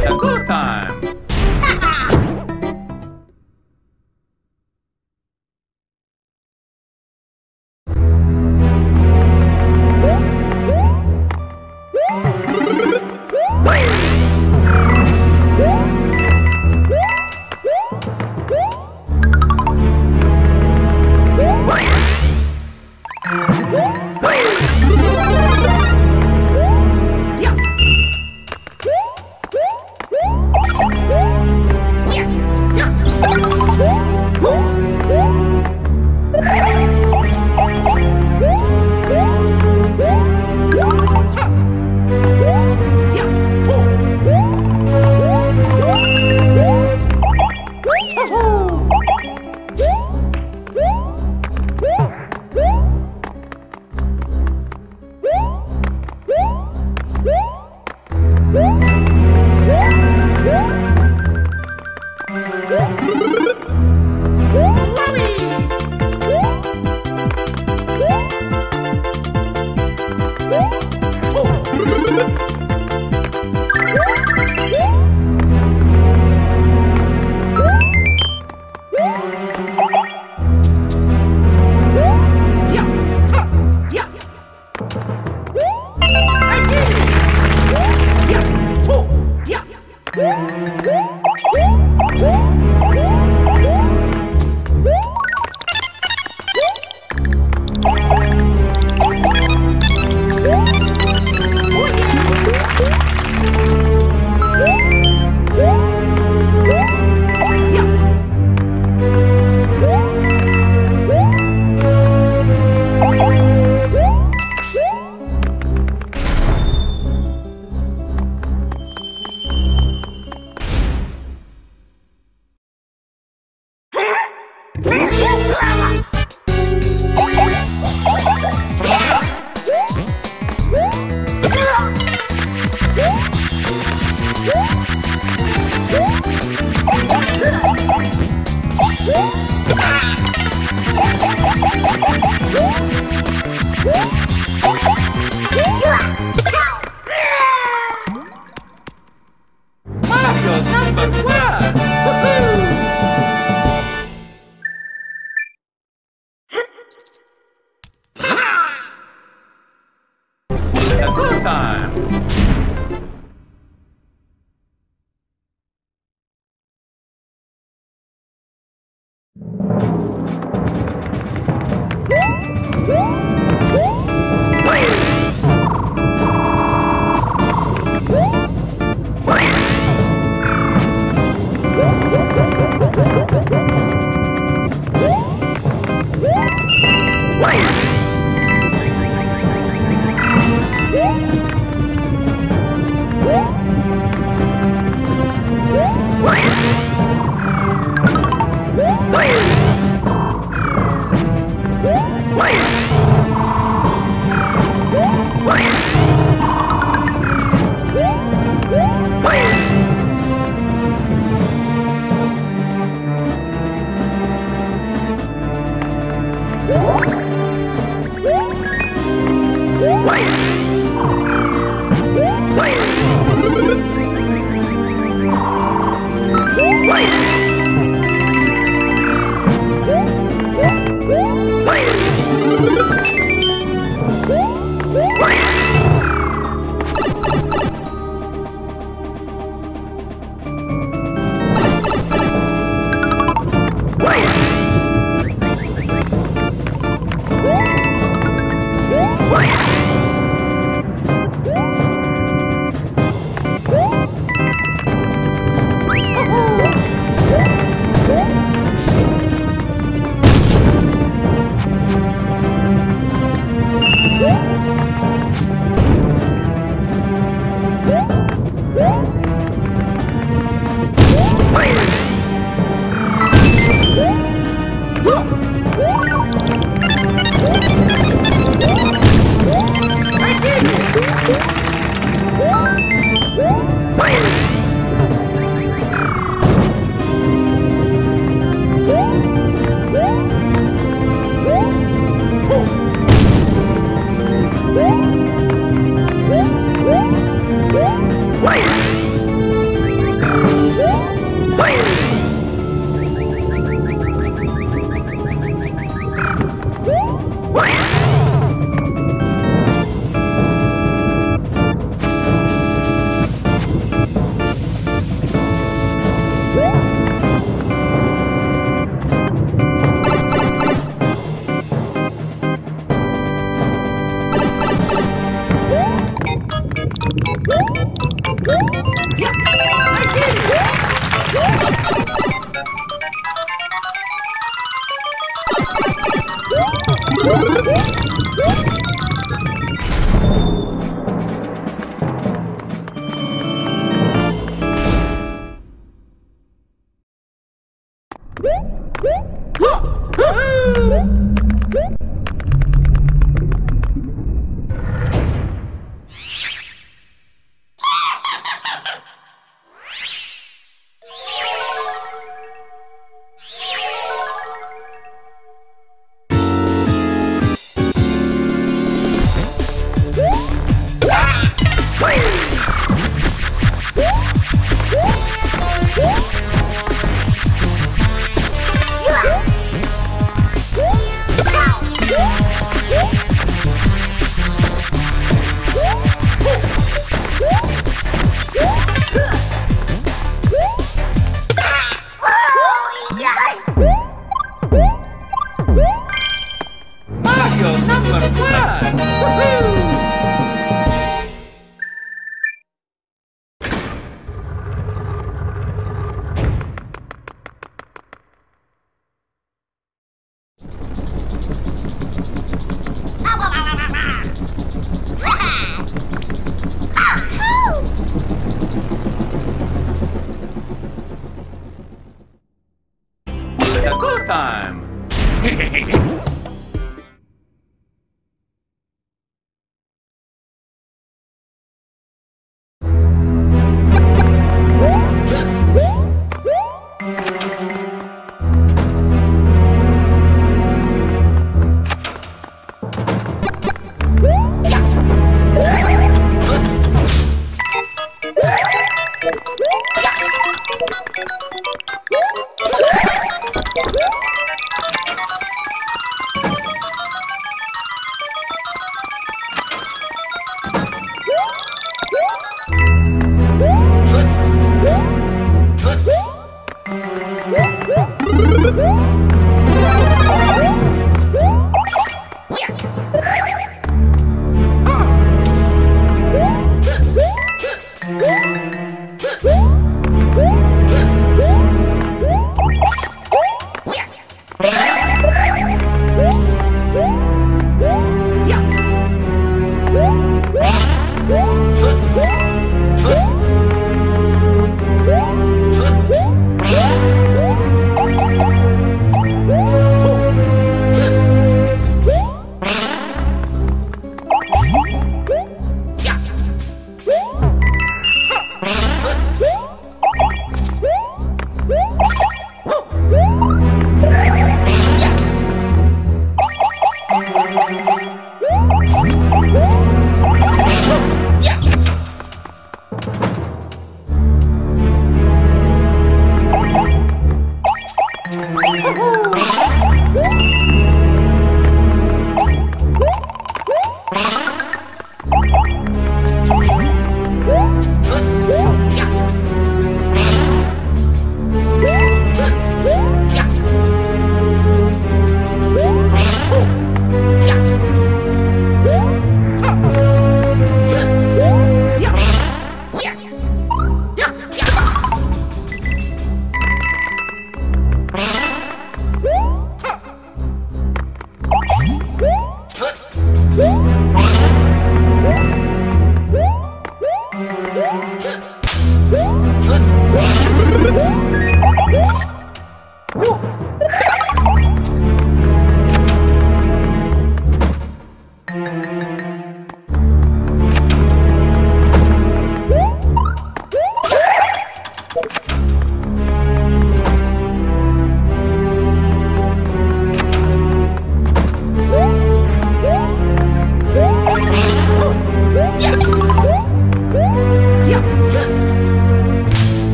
Beleza, conta!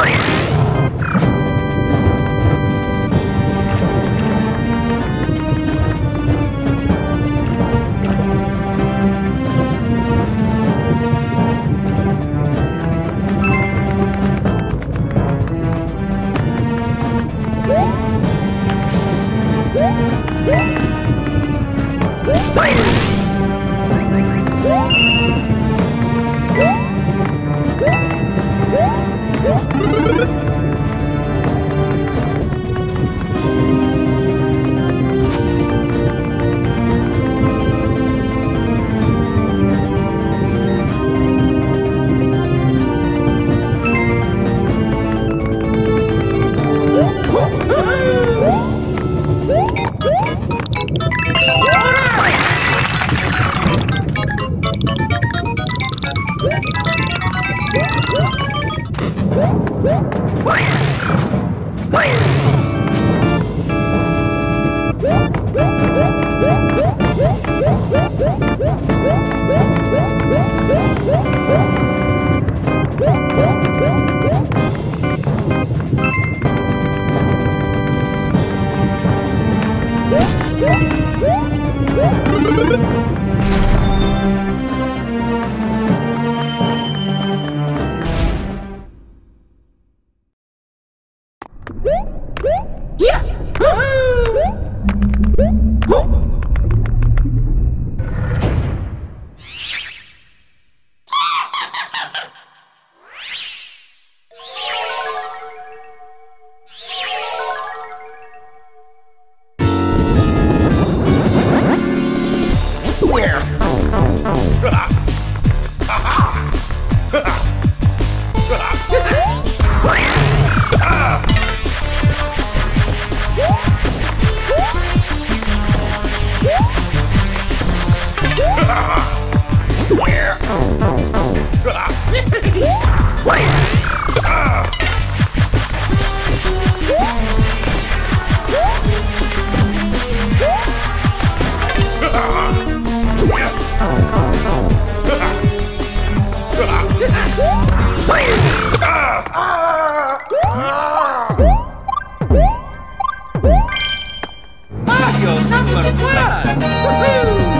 life. Mario number one!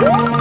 Mario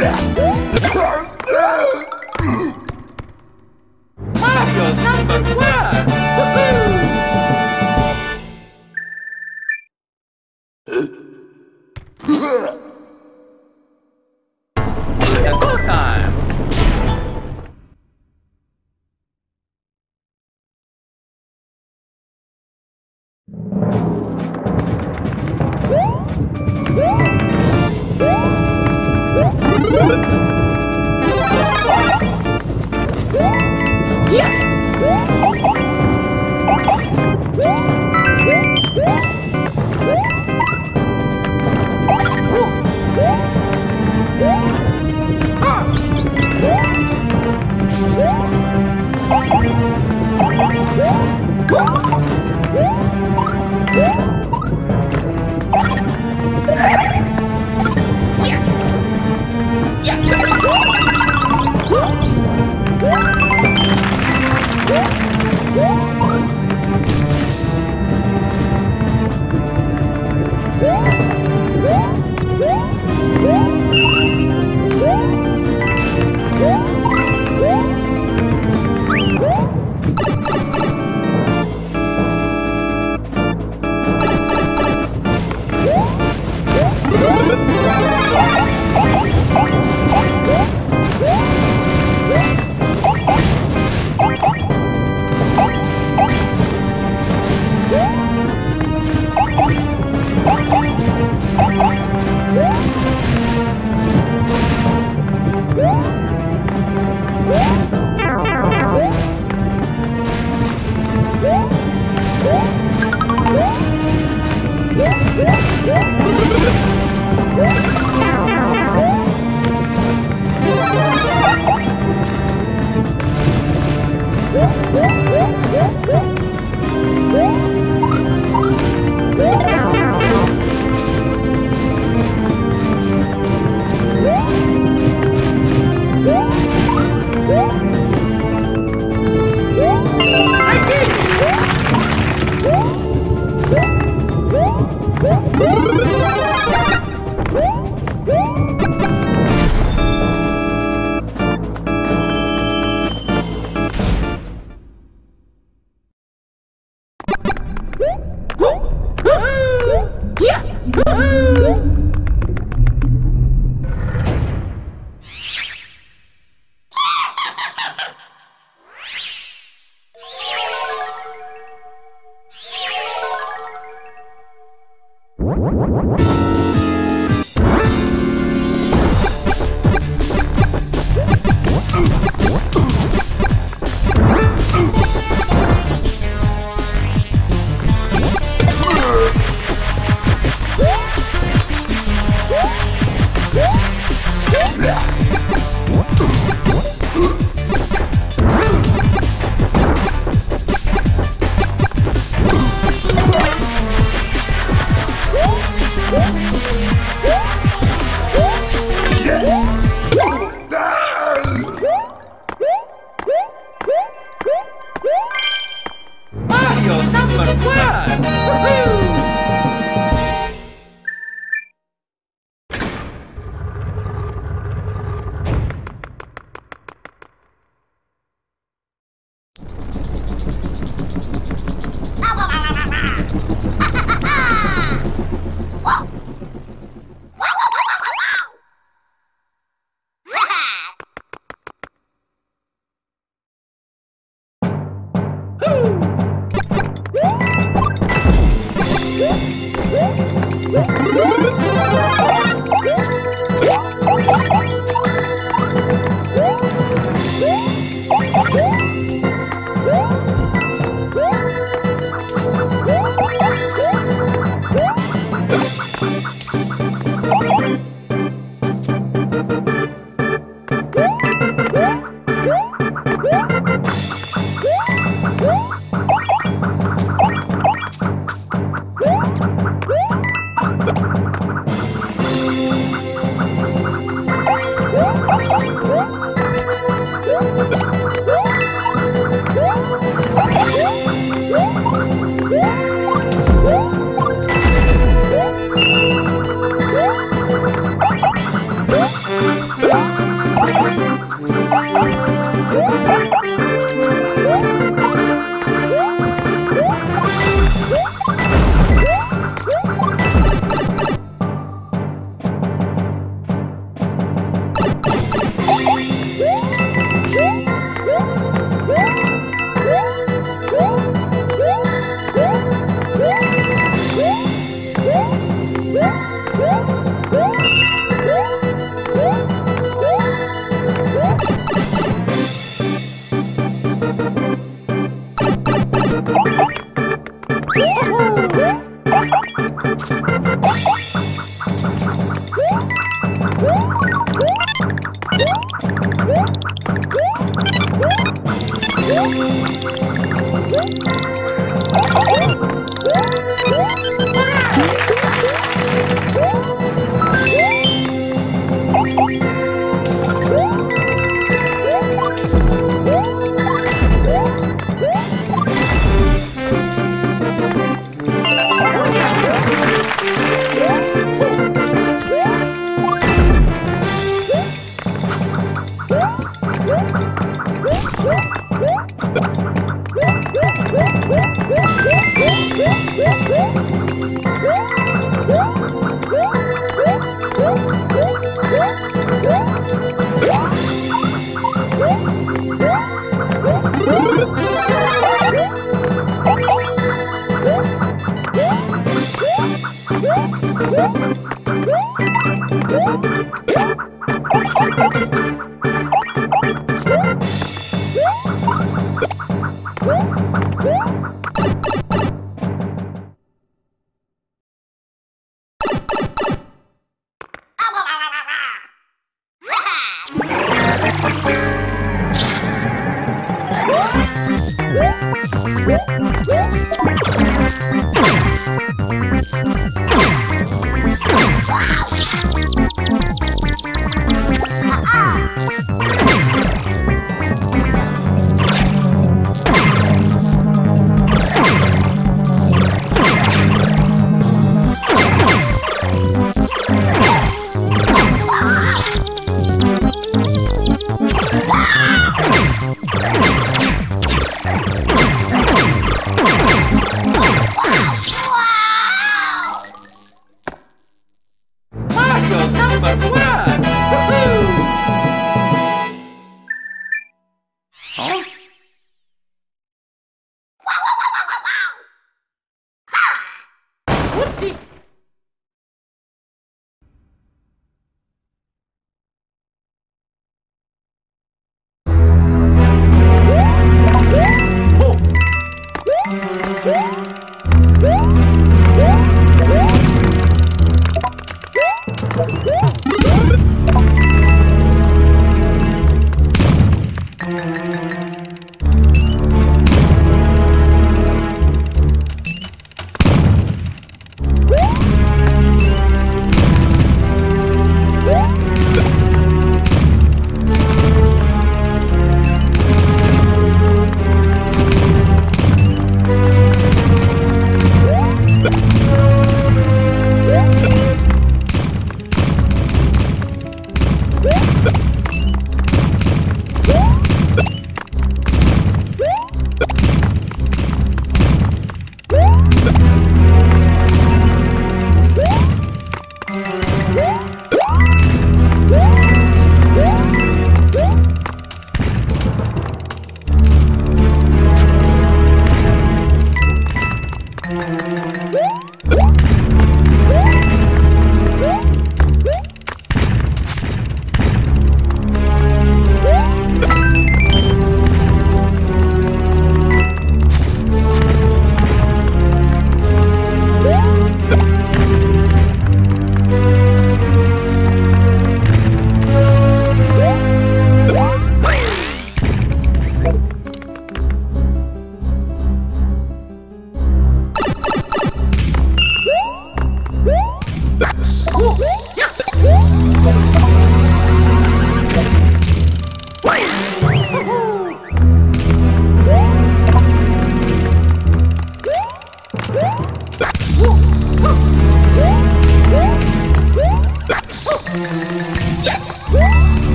Mario's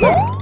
Mario